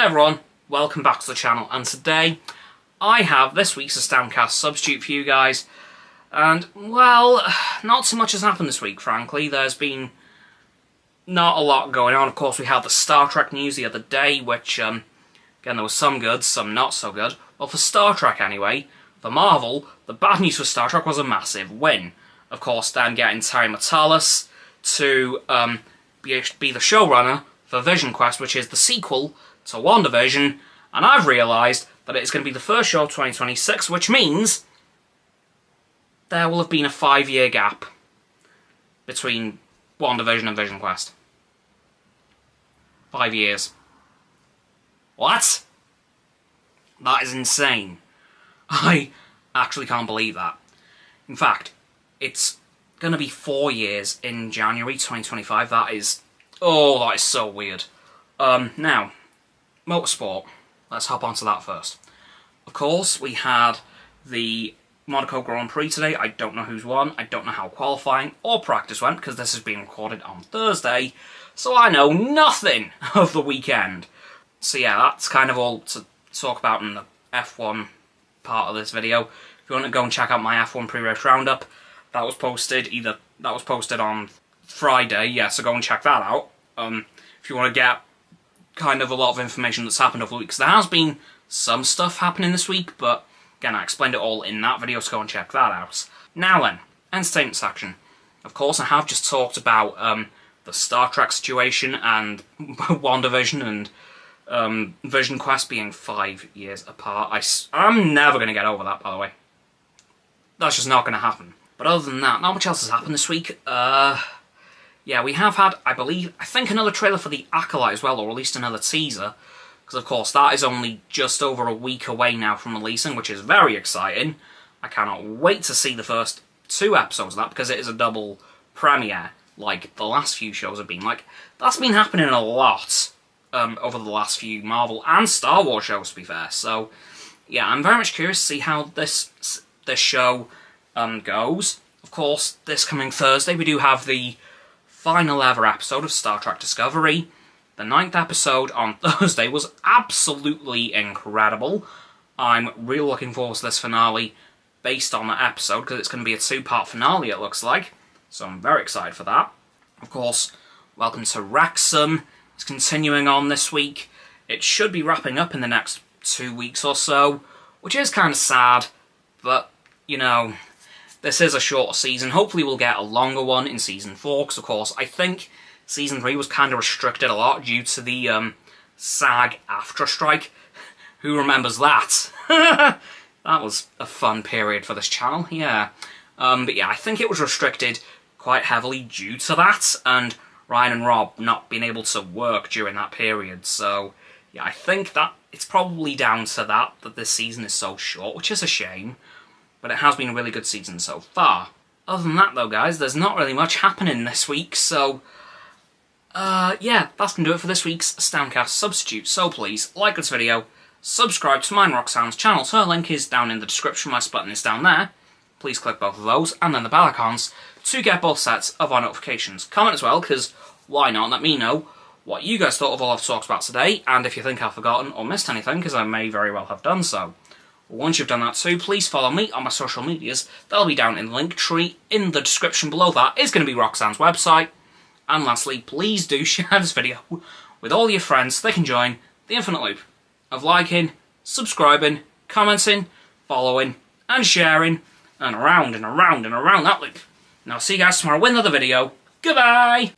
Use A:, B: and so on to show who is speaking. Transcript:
A: Hey everyone, welcome back to the channel and today I have this week's Astoundcast substitute for you guys and well, not so much has happened this week frankly, there's been not a lot going on. Of course we had the Star Trek news the other day which, um, again there was some good, some not so good. Well for Star Trek anyway, for Marvel, the bad news for Star Trek was a massive win. Of course then getting Terry Matalas to um, be, be the showrunner for Vision Quest, which is the sequel to WandaVision, and I've realised that it's going to be the first show of 2026, which means there will have been a five-year gap between WandaVision and Vision Quest. Five years. What? That is insane. I actually can't believe that. In fact, it's going to be four years in January 2025. That is Oh, that is so weird. Um, now, motorsport. Let's hop onto that first. Of course, we had the Monaco Grand Prix today. I don't know who's won. I don't know how qualifying or practice went because this is being recorded on Thursday. So I know nothing of the weekend. So yeah, that's kind of all to talk about in the F1 part of this video. If you want to go and check out my F1 pre-race roundup, that was posted either that was posted on Friday, yeah, so go and check that out. Um, if you want to get kind of a lot of information that's happened over the week, there has been some stuff happening this week, but again, I explained it all in that video, so go and check that out. Now then, entertainment section. Of course, I have just talked about um, the Star Trek situation and WandaVision and um, Vision Quest being five years apart. I, I'm never going to get over that, by the way. That's just not going to happen. But other than that, not much else has happened this week. Uh, yeah, we have had, I believe, I think another trailer for The Acolyte as well, or at least another teaser. Because, of course, that is only just over a week away now from releasing, which is very exciting. I cannot wait to see the first two episodes of that, because it is a double premiere, like the last few shows have been. Like, that's been happening a lot um, over the last few Marvel and Star Wars shows, to be fair. So, yeah, I'm very much curious to see how this, this show um, goes. Of course, this coming Thursday, we do have the final ever episode of Star Trek Discovery. The ninth episode on Thursday was absolutely incredible. I'm really looking forward to this finale based on that episode because it's going to be a two-part finale it looks like. So I'm very excited for that. Of course, Welcome to Wrexham is continuing on this week. It should be wrapping up in the next two weeks or so, which is kind of sad, but, you know, this is a shorter season. Hopefully we'll get a longer one in Season 4, because of course I think Season 3 was kind of restricted a lot due to the um, SAG after strike. Who remembers that? that was a fun period for this channel, yeah. Um, but yeah, I think it was restricted quite heavily due to that, and Ryan and Rob not being able to work during that period, so yeah, I think that it's probably down to that, that this season is so short, which is a shame but it has been a really good season so far. Other than that though guys, there's not really much happening this week, so... Uh, yeah, that's going to do it for this week's Astoundcast Substitute, so please, like this video, subscribe to Mine Roxanne's channel, so her link is down in the description, my button is down there. Please click both of those, and then the bell icons, to get both sets of our notifications. Comment as well, because why not, let me know what you guys thought of all I've talked about today, and if you think I've forgotten or missed anything, because I may very well have done so. Once you've done that too, please follow me on my social medias. They'll be down in the link tree in the description below that is going to be Roxanne's website. And lastly, please do share this video with all your friends so they can join the infinite loop of liking, subscribing, commenting, following, and sharing, and around and around and around that loop. Now, see you guys tomorrow with another video. Goodbye!